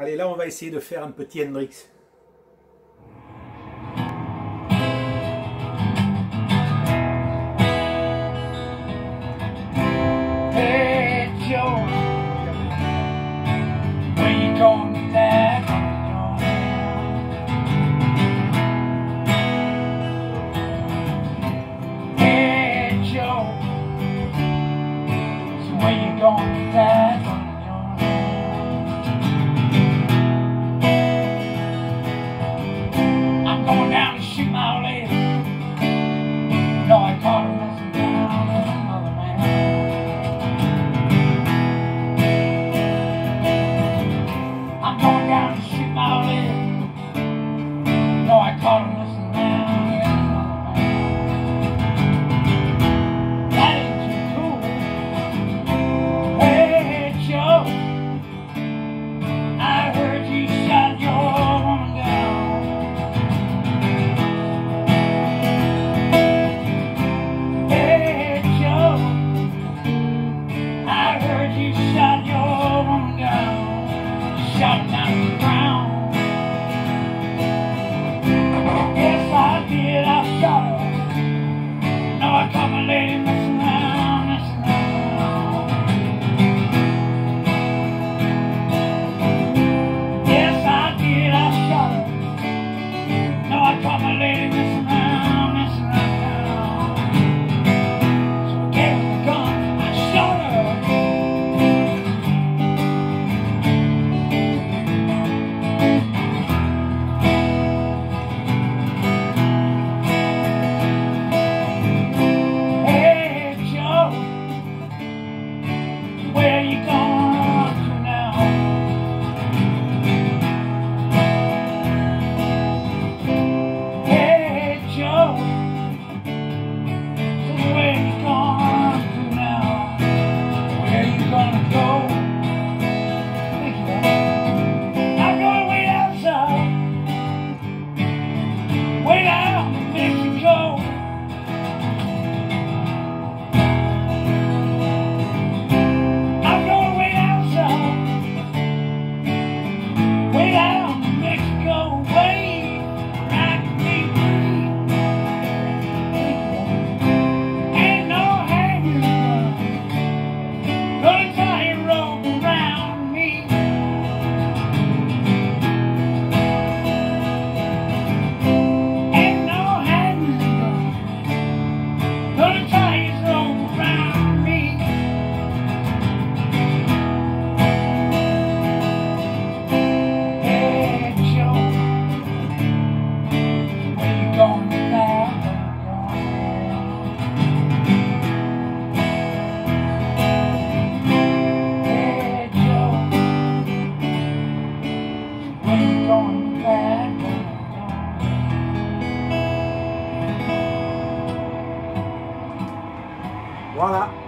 Allez, là, on va essayer de faire un petit Hendrix. Hey Joe, where you going to that? Hey Joe, where you going to that? name. 忘了。